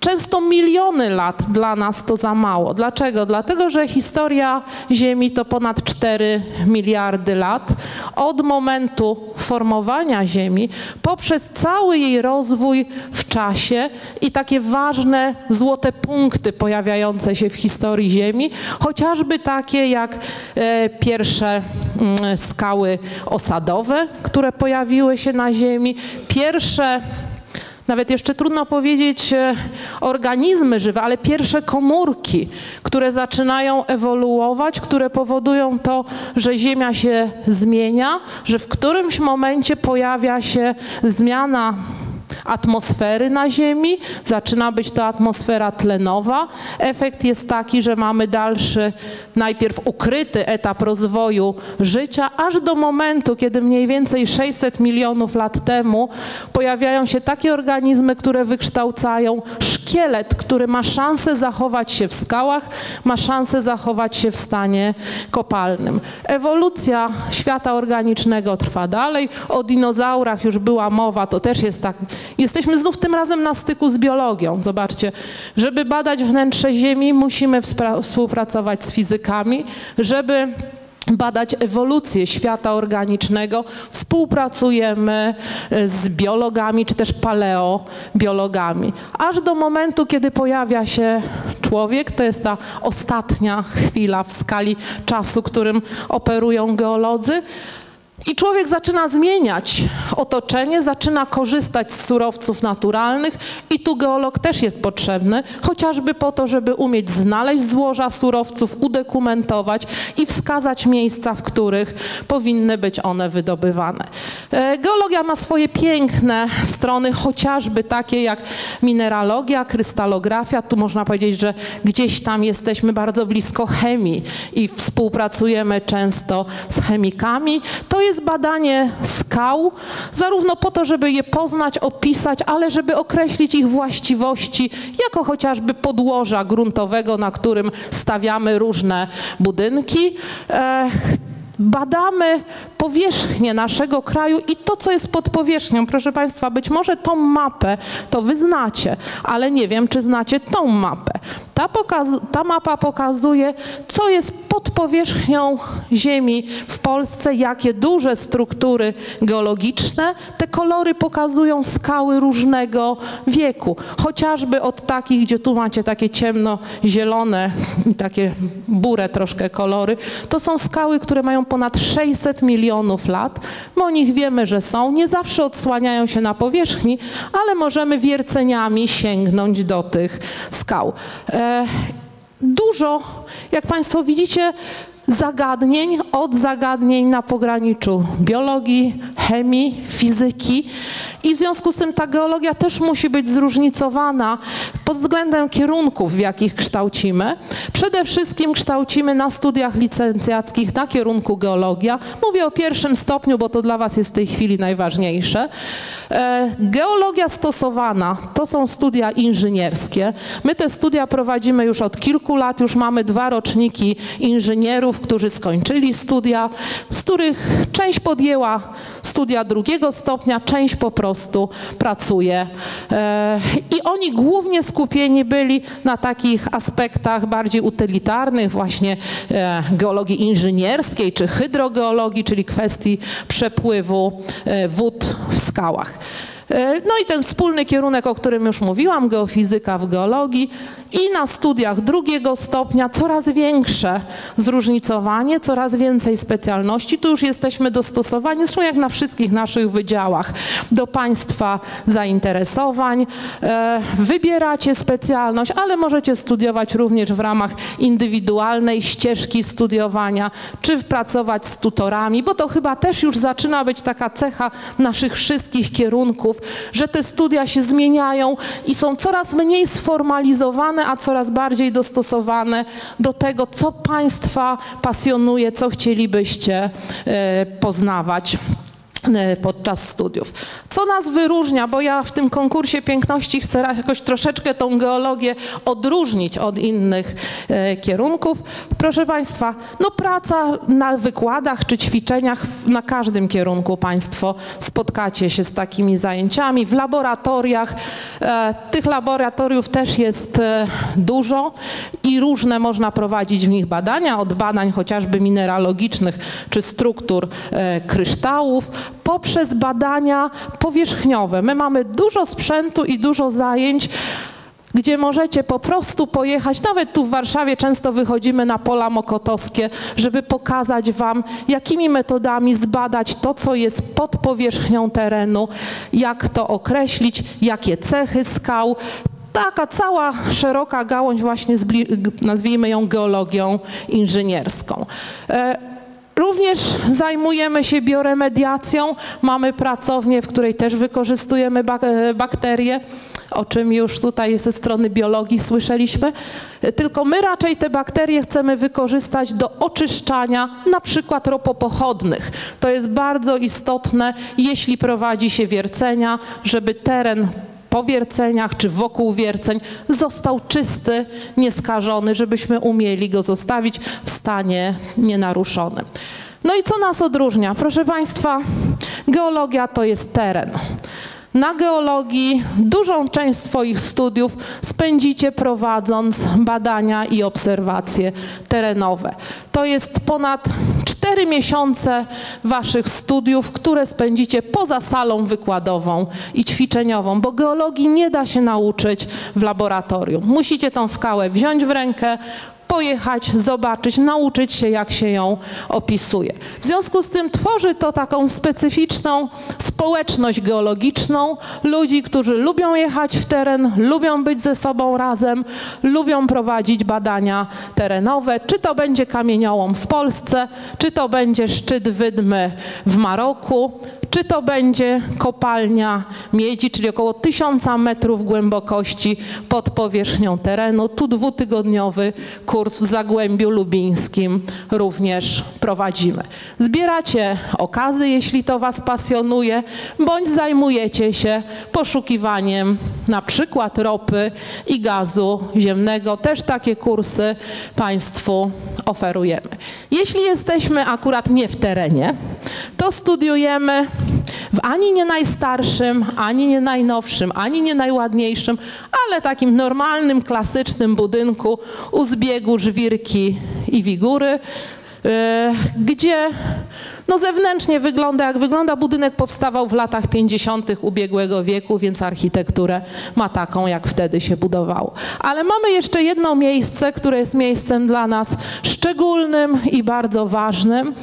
Speaker 6: Często miliony lat dla nas to za mało. Dlaczego? Dlatego, że historia Ziemi to ponad 4 miliardy lat. Od momentu formowania Ziemi poprzez cały jej rozwój w czasie i takie ważne złote punkty pojawiające się w historii Ziemi, chociażby takie jak e, pierwsze mm, skały osadowe, które pojawiły się na Ziemi, pierwsze nawet jeszcze trudno powiedzieć e, organizmy żywe, ale pierwsze komórki, które zaczynają ewoluować, które powodują to, że Ziemia się zmienia, że w którymś momencie pojawia się zmiana atmosfery na Ziemi, zaczyna być to atmosfera tlenowa. Efekt jest taki, że mamy dalszy, najpierw ukryty etap rozwoju życia, aż do momentu, kiedy mniej więcej 600 milionów lat temu pojawiają się takie organizmy, które wykształcają szkielet, który ma szansę zachować się w skałach, ma szansę zachować się w stanie kopalnym. Ewolucja świata organicznego trwa dalej. O dinozaurach już była mowa, to też jest tak. Jesteśmy znów tym razem na styku z biologią. Zobaczcie, żeby badać wnętrze Ziemi, musimy współpracować z fizykami, żeby badać ewolucję świata organicznego, współpracujemy e, z biologami czy też paleobiologami. Aż do momentu, kiedy pojawia się człowiek, to jest ta ostatnia chwila w skali czasu, którym operują geolodzy. I człowiek zaczyna zmieniać otoczenie, zaczyna korzystać z surowców naturalnych i tu geolog też jest potrzebny, chociażby po to, żeby umieć znaleźć złoża surowców, udokumentować i wskazać miejsca, w których powinny być one wydobywane. E, Geologia ma swoje piękne strony, chociażby takie jak mineralogia, krystalografia. Tu można powiedzieć, że gdzieś tam jesteśmy bardzo blisko chemii i współpracujemy często z chemikami. To jest badanie skał, zarówno po to, żeby je poznać, opisać, ale żeby określić ich właściwości, jako chociażby podłoża gruntowego, na którym stawiamy różne budynki. Badamy powierzchnię naszego kraju i to, co jest pod powierzchnią. Proszę Państwa, być może tą mapę to wy znacie, ale nie wiem, czy znacie tą mapę. Ta, ta mapa pokazuje, co jest pod powierzchnią Ziemi w Polsce, jakie duże struktury geologiczne. Te kolory pokazują skały różnego wieku. Chociażby od takich, gdzie tu macie takie ciemno-zielone i takie burę troszkę kolory, to są skały, które mają ponad 600 milionów lat. My o nich wiemy, że są. Nie zawsze odsłaniają się na powierzchni, ale możemy wierceniami sięgnąć do tych skał. E, dużo, jak Państwo widzicie, zagadnień, od zagadnień na pograniczu biologii, chemii, fizyki. I w związku z tym ta geologia też musi być zróżnicowana pod względem kierunków, w jakich kształcimy. Przede wszystkim kształcimy na studiach licencjackich na kierunku geologia. Mówię o pierwszym stopniu, bo to dla Was jest w tej chwili najważniejsze. E, Geologia stosowana to są studia inżynierskie. My te studia prowadzimy już od kilku lat, już mamy dwa roczniki inżynierów, którzy skończyli studia, z których część podjęła studia drugiego stopnia, część po prostu pracuje. E, I oni głównie skupieni byli na takich aspektach bardziej utylitarnych, właśnie e, geologii inżynierskiej czy hydrogeologii, czyli kwestii przepływu e, wód w skałach. E, No i ten wspólny kierunek, o którym już mówiłam, geofizyka w geologii i na studiach drugiego stopnia coraz większe zróżnicowanie, coraz więcej specjalności. Tu już jesteśmy dostosowani, zresztą jak na wszystkich naszych wydziałach, do Państwa zainteresowań. E, Wybieracie specjalność, ale możecie studiować również w ramach indywidualnej ścieżki studiowania, czy pracować z tutorami, bo to chyba też już zaczyna być taka cecha naszych wszystkich kierunków, że te studia się zmieniają i są coraz mniej sformalizowane, a coraz bardziej dostosowane do tego, co Państwa pasjonuje, co chcielibyście e, poznawać podczas studiów. Co nas wyróżnia, bo ja w tym konkursie piękności chcę jakoś troszeczkę tą geologię odróżnić od innych e, kierunków. Proszę Państwa, no praca na wykładach czy ćwiczeniach na każdym kierunku Państwo spotkacie się z takimi zajęciami. W laboratoriach, e, tych laboratoriów też jest e, dużo i różne można prowadzić w nich badania, od badań chociażby mineralogicznych czy struktur e, kryształów, poprzez badania powierzchniowe. My mamy dużo sprzętu i dużo zajęć, gdzie możecie po prostu pojechać, nawet tu w Warszawie często wychodzimy na pola mokotowskie, żeby pokazać Wam, jakimi metodami zbadać to, co jest pod powierzchnią terenu, jak to określić, jakie cechy skał. Taka cała szeroka gałąź właśnie, nazwijmy ją geologią inżynierską. Również zajmujemy się bioremediacją. Mamy pracownię, w której też wykorzystujemy bak- e, bakterie, o czym już tutaj ze strony biologii słyszeliśmy. Tylko my raczej te bakterie chcemy wykorzystać do oczyszczania na przykład ropopochodnych. To jest bardzo istotne, jeśli prowadzi się wiercenia, żeby teren po wierceniach czy wokół wierceń został czysty, nieskażony, żebyśmy umieli go zostawić w stanie nienaruszonym. No i co nas odróżnia? Proszę Państwa, geologia to jest teren. Na geologii dużą część swoich studiów spędzicie prowadząc badania i obserwacje terenowe. To jest ponad 4 miesiące Waszych studiów, które spędzicie poza salą wykładową i ćwiczeniową, bo geologii nie da się nauczyć w laboratorium. Musicie tą skałę wziąć w rękę, pojechać, zobaczyć, nauczyć się, jak się ją opisuje. W związku z tym tworzy to taką specyficzną społeczność geologiczną, ludzi, którzy lubią jechać w teren, lubią być ze sobą razem, lubią prowadzić badania terenowe, czy to będzie kamieniołom w Polsce, czy to będzie szczyt wydmy w Maroku, czy to będzie kopalnia miedzi, czyli około 1000 metrów głębokości pod powierzchnią terenu. Tu dwutygodniowy kurs w Zagłębiu Lubińskim również prowadzimy. Zbieracie okazy, jeśli to Was pasjonuje, bądź zajmujecie się poszukiwaniem na przykład ropy i gazu ziemnego. Też takie kursy Państwu oferujemy. Jeśli jesteśmy akurat nie w terenie, to studiujemy w ani nie najstarszym, ani nie najnowszym, ani nie najładniejszym, ale takim normalnym, klasycznym budynku u zbiegu żwirki i wigury, yy, gdzie no zewnętrznie wygląda jak wygląda. Budynek powstawał w latach 50. ubiegłego wieku, więc architekturę ma taką, jak wtedy się budowało. Ale mamy jeszcze jedno miejsce, które jest miejscem dla nas szczególnym i bardzo ważnym.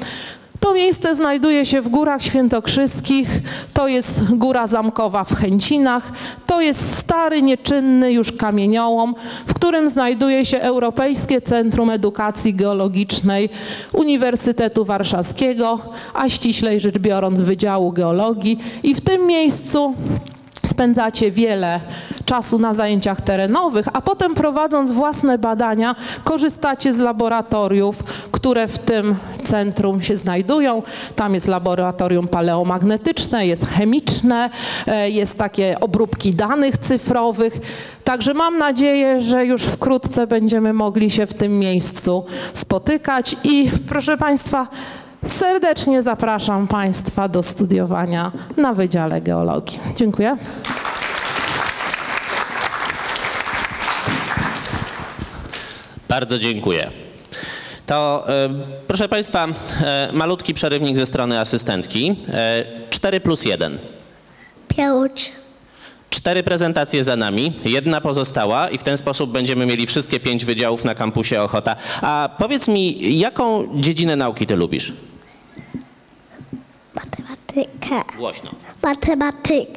Speaker 6: To miejsce znajduje się w Górach Świętokrzyskich, to jest Góra Zamkowa w Chęcinach, to jest stary, nieczynny już kamieniołom, w którym znajduje się Europejskie Centrum Edukacji Geologicznej Uniwersytetu Warszawskiego, a ściślej rzecz biorąc Wydziału Geologii. I w tym miejscu spędzacie wiele czasu na zajęciach terenowych, a potem prowadząc własne badania, korzystacie z laboratoriów, które w tym centrum się znajdują. Tam jest laboratorium paleomagnetyczne, jest chemiczne, e, jest takie obróbki danych cyfrowych. Także mam nadzieję, że już wkrótce będziemy mogli się w tym miejscu spotykać i proszę Państwa, Serdecznie zapraszam Państwa do studiowania na Wydziale Geologii. Dziękuję.
Speaker 2: Bardzo dziękuję. To e, proszę Państwa, e, malutki przerywnik ze strony asystentki. E, 4 plus 1.
Speaker 5: Pięć.
Speaker 2: Cztery prezentacje za nami, jedna pozostała i w ten sposób będziemy mieli wszystkie pięć wydziałów na kampusie Ochota. A powiedz mi, jaką dziedzinę nauki ty lubisz?
Speaker 5: Matematykę.
Speaker 2: Głośno.
Speaker 5: Matematyk.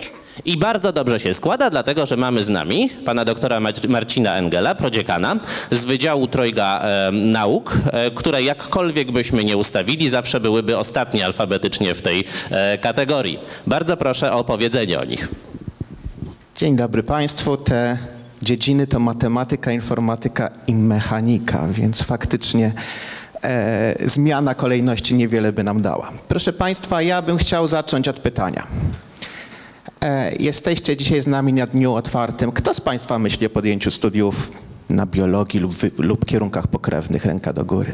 Speaker 2: I bardzo dobrze się składa, dlatego że mamy z nami pana doktora Mar- Marcina Engela, prodziekana z Wydziału Trojga e, Nauk, e, które jakkolwiek byśmy nie ustawili, zawsze byłyby ostatnie alfabetycznie w tej e, kategorii. Bardzo proszę o opowiedzenie o nich.
Speaker 7: Dzień dobry Państwu. Te dziedziny to matematyka, informatyka i mechanika, więc faktycznie e, zmiana kolejności niewiele by nam dała. Proszę Państwa, ja bym chciał zacząć od pytania. E, jesteście dzisiaj z nami na dniu otwartym. Kto z Państwa myśli o podjęciu studiów na biologii lub, lub kierunkach pokrewnych? Ręka do góry.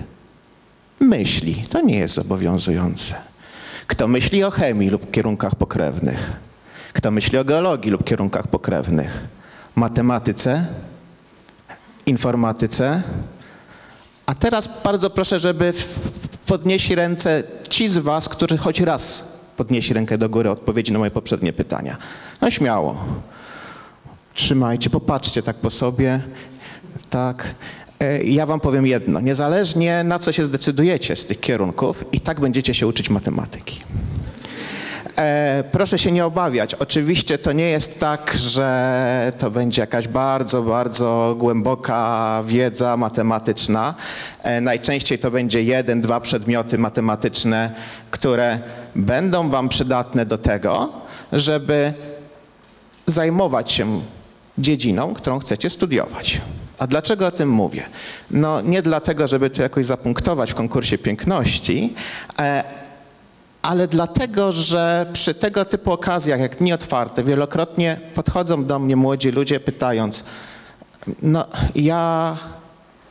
Speaker 7: Myśli. To nie jest zobowiązujące. Kto myśli o chemii lub kierunkach pokrewnych? Kto myśli o geologii lub kierunkach pokrewnych? Matematyce? Informatyce? A teraz bardzo proszę, żeby podnieśli ręce ci z Was, którzy choć raz podnieśli rękę do góry odpowiedzi na moje poprzednie pytania. No śmiało. Trzymajcie, popatrzcie tak po sobie. Tak. E, Ja wam powiem jedno. Niezależnie na co się zdecydujecie z tych kierunków, i tak będziecie się uczyć matematyki. E, proszę się nie obawiać. Oczywiście to nie jest tak, że to będzie jakaś bardzo, bardzo głęboka wiedza matematyczna. E, najczęściej to będzie jeden, dwa przedmioty matematyczne, które będą Wam przydatne do tego, żeby zajmować się dziedziną, którą chcecie studiować. A dlaczego o tym mówię? No nie dlatego, żeby tu jakoś zapunktować w konkursie piękności, e, ale dlatego, że przy tego typu okazjach, jak dni otwarte, wielokrotnie podchodzą do mnie młodzi ludzie pytając, no ja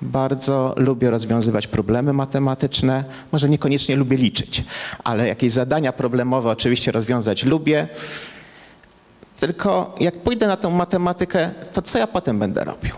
Speaker 7: bardzo lubię rozwiązywać problemy matematyczne, może niekoniecznie lubię liczyć, ale jakieś zadania problemowe oczywiście rozwiązać lubię, tylko jak pójdę na tą matematykę, to co ja potem będę robił?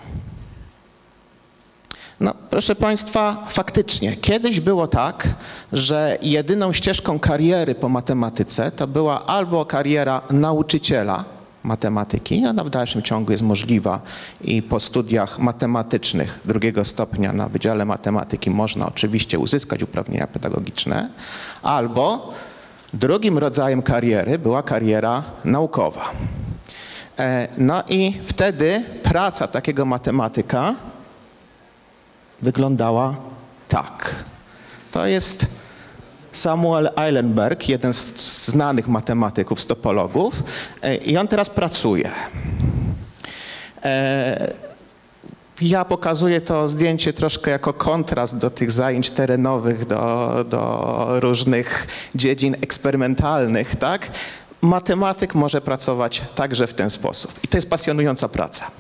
Speaker 7: No, proszę Państwa, faktycznie, kiedyś było tak, że jedyną ścieżką kariery po matematyce to była albo kariera nauczyciela matematyki. Ona w dalszym ciągu jest możliwa i po studiach matematycznych drugiego stopnia na Wydziale Matematyki można oczywiście uzyskać uprawnienia pedagogiczne, albo drugim rodzajem kariery była kariera naukowa. E, No i wtedy praca takiego matematyka wyglądała tak. To jest Samuel Eilenberg, jeden z znanych matematyków, stopologów e, i on teraz pracuje. E, Ja pokazuję to zdjęcie troszkę jako kontrast do tych zajęć terenowych, do, do różnych dziedzin eksperymentalnych, tak? Matematyk może pracować także w ten sposób. I to jest pasjonująca praca.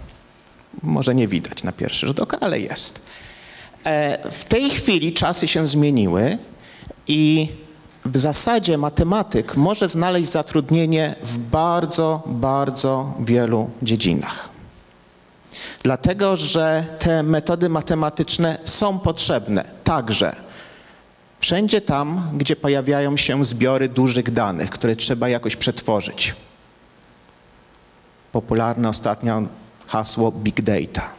Speaker 7: Może nie widać na pierwszy rzut oka, ale jest. E, W tej chwili czasy się zmieniły i w zasadzie matematyk może znaleźć zatrudnienie w bardzo, bardzo wielu dziedzinach. Dlatego, że te metody matematyczne są potrzebne także wszędzie tam, gdzie pojawiają się zbiory dużych danych, które trzeba jakoś przetworzyć. Popularne ostatnio hasło big data.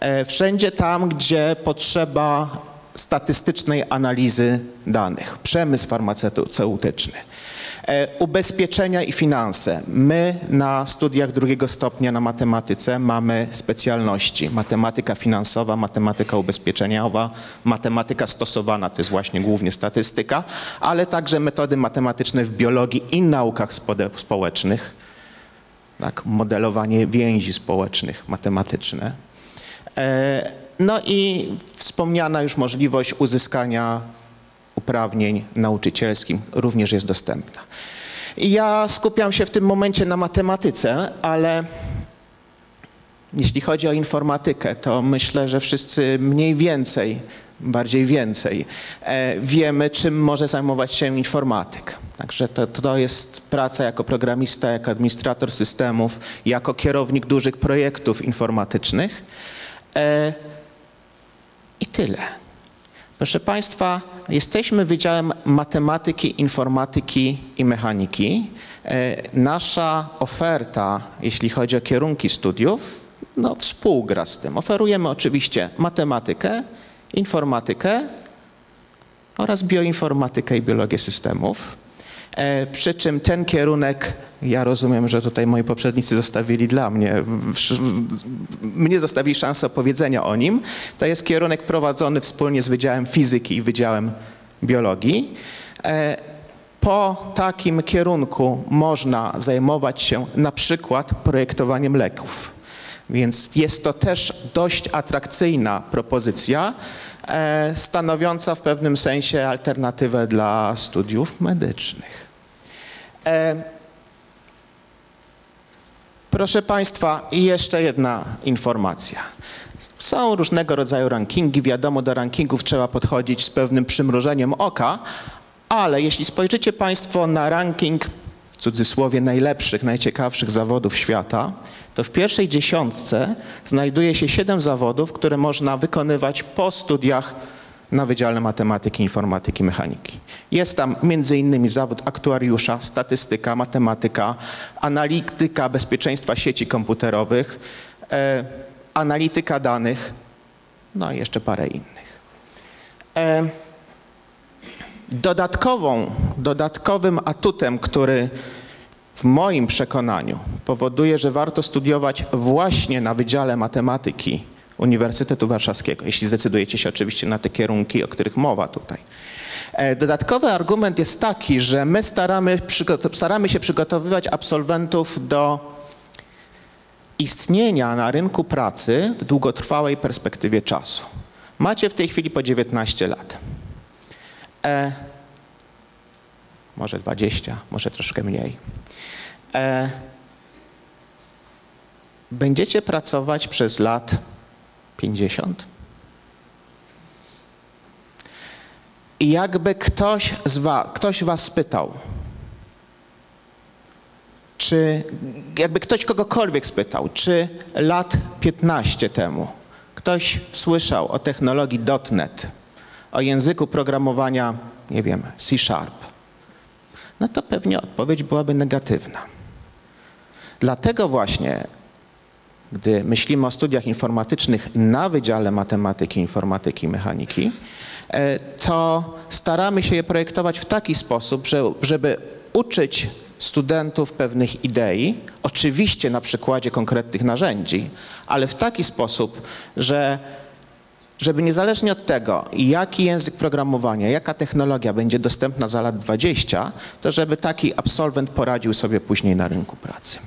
Speaker 7: E, Wszędzie tam, gdzie potrzeba statystycznej analizy danych, przemysł farmaceutyczny, e, ubezpieczenia i finanse. My na studiach drugiego stopnia na matematyce mamy specjalności. Matematyka finansowa, matematyka ubezpieczeniowa, matematyka stosowana, to jest właśnie głównie statystyka, ale także metody matematyczne w biologii i naukach społecznych, tak, modelowanie więzi społecznych matematyczne. E, No i wspomniana już możliwość uzyskania uprawnień nauczycielskich również jest dostępna. Ja skupiam się w tym momencie na matematyce, ale jeśli chodzi o informatykę, to myślę, że wszyscy mniej więcej, bardziej więcej e, wiemy, czym może zajmować się informatyk. Także to, to jest praca jako programista, jako administrator systemów, jako kierownik dużych projektów informatycznych. E, I tyle. Proszę Państwa, jesteśmy Wydziałem Matematyki, Informatyki i Mechaniki. E, Nasza oferta, jeśli chodzi o kierunki studiów, no, współgra z tym. Oferujemy oczywiście matematykę, informatykę oraz bioinformatykę i biologię systemów. E, Przy czym ten kierunek, ja rozumiem, że tutaj moi poprzednicy zostawili dla mnie, mnie zostawili szansę opowiedzenia o nim. To jest kierunek prowadzony wspólnie z Wydziałem Fizyki i Wydziałem Biologii. E, Po takim kierunku można zajmować się na przykład projektowaniem leków. Więc jest to też dość atrakcyjna propozycja, e, stanowiąca w pewnym sensie alternatywę dla studiów medycznych. Proszę Państwa, i jeszcze jedna informacja. Są różnego rodzaju rankingi. Wiadomo, do rankingów trzeba podchodzić z pewnym przymrużeniem oka, ale jeśli spojrzycie Państwo na ranking, w cudzysłowie, najlepszych, najciekawszych zawodów świata, to w pierwszej dziesiątce znajduje się siedem zawodów, które można wykonywać po studiach na Wydziale Matematyki, Informatyki, Mechaniki. Jest tam innymi zawód aktuariusza, statystyka, matematyka, analityka bezpieczeństwa sieci komputerowych, e, analityka danych, no i jeszcze parę innych. E, dodatkową, dodatkowym atutem, który w moim przekonaniu powoduje, że warto studiować właśnie na Wydziale Matematyki Uniwersytetu Warszawskiego, jeśli zdecydujecie się oczywiście na te kierunki, o których mowa tutaj. E, Dodatkowy argument jest taki, że my staramy, staramy się przygotowywać absolwentów do istnienia na rynku pracy w długotrwałej perspektywie czasu. Macie w tej chwili po 19 lat. E, może 20, może troszkę mniej. E, będziecie pracować przez lat 50. I jakby ktoś z was, ktoś was spytał, czy jakby ktoś kogokolwiek spytał, czy lat 15 temu ktoś słyszał o technologii .NET, o języku programowania, nie wiem, C Sharp, no to pewnie odpowiedź byłaby negatywna. Dlatego właśnie, gdy myślimy o studiach informatycznych na Wydziale Matematyki, Informatyki i Mechaniki, e, to staramy się je projektować w taki sposób, że, żeby uczyć studentów pewnych idei, oczywiście na przykładzie konkretnych narzędzi, ale w taki sposób, że żeby niezależnie od tego, jaki język programowania, jaka technologia będzie dostępna za lat 20, to żeby taki absolwent poradził sobie później na rynku pracy.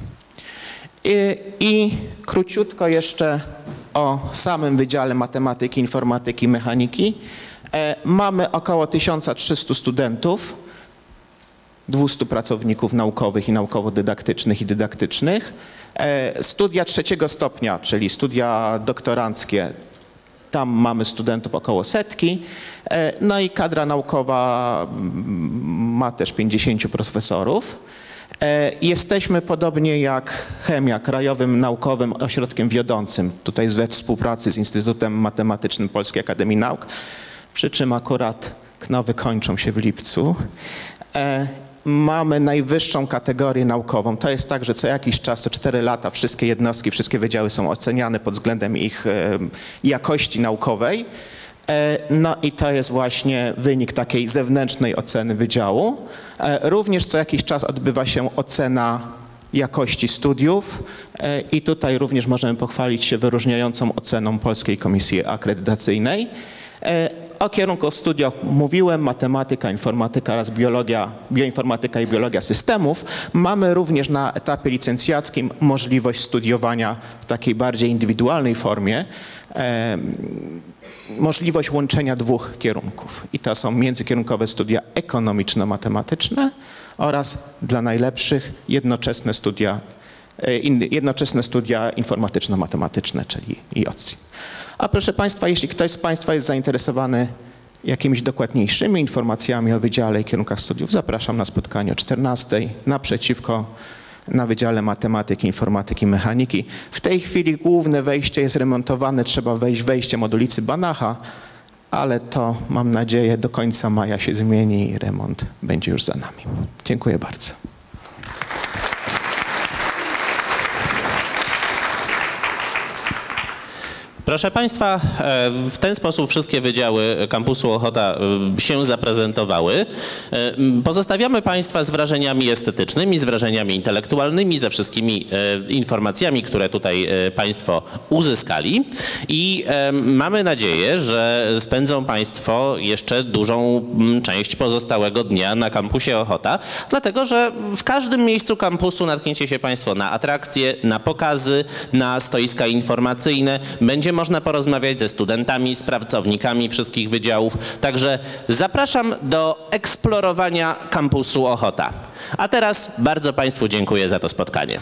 Speaker 7: I, I króciutko jeszcze o samym Wydziale Matematyki, Informatyki Mechaniki. E, mamy około 1300 studentów, 200 pracowników naukowych i naukowo-dydaktycznych i dydaktycznych. E, Studia trzeciego stopnia, czyli studia doktoranckie, tam mamy studentów około setki. E, No i kadra naukowa mm, ma też 50 profesorów. E, Jesteśmy podobnie jak Chemia, Krajowym Naukowym Ośrodkiem Wiodącym, tutaj we współpracy z Instytutem Matematycznym Polskiej Akademii Nauk, przy czym akurat knowy kończą się w lipcu. E, Mamy najwyższą kategorię naukową. To jest tak, że co jakiś czas, co 4 lata, wszystkie jednostki, wszystkie wydziały są oceniane pod względem ich e, jakości naukowej. No i to jest właśnie wynik takiej zewnętrznej oceny wydziału. E, Również co jakiś czas odbywa się ocena jakości studiów e, i tutaj również możemy pochwalić się wyróżniającą oceną Polskiej Komisji Akredytacyjnej. E, O kierunku studiów mówiłem, matematyka, informatyka oraz biologia, bioinformatyka i biologia systemów. Mamy również na etapie licencjackim możliwość studiowania w takiej bardziej indywidualnej formie możliwość łączenia dwóch kierunków. I to są międzykierunkowe studia ekonomiczno-matematyczne oraz dla najlepszych jednoczesne studia, e, jednoczesne studia informatyczno-matematyczne, czyli IOCI. A proszę Państwa, jeśli ktoś z Państwa jest zainteresowany jakimiś dokładniejszymi informacjami o Wydziale i kierunkach studiów, zapraszam na spotkanie o 14 naprzeciwko na Wydziale Matematyki, Informatyki, Mechaniki. W tej chwili główne wejście jest remontowane, trzeba wejść wejściem od ulicy Banacha, ale to mam nadzieję do końca maja się zmieni i remont będzie już za nami. Dziękuję bardzo.
Speaker 2: Proszę Państwa, e, w ten sposób wszystkie wydziały kampusu Ochota e, się zaprezentowały. E, Pozostawiamy Państwa z wrażeniami estetycznymi, z wrażeniami intelektualnymi, ze wszystkimi informacjami, które tutaj Państwo uzyskali i mamy nadzieję, że spędzą Państwo jeszcze dużą część pozostałego dnia na kampusie Ochota, dlatego że w każdym miejscu kampusu natkniecie się Państwo na atrakcje, na pokazy, na stoiska informacyjne. Można porozmawiać ze studentami, z pracownikami wszystkich wydziałów. Także zapraszam do eksplorowania kampusu Ochota. A teraz bardzo Państwu dziękuję za to spotkanie.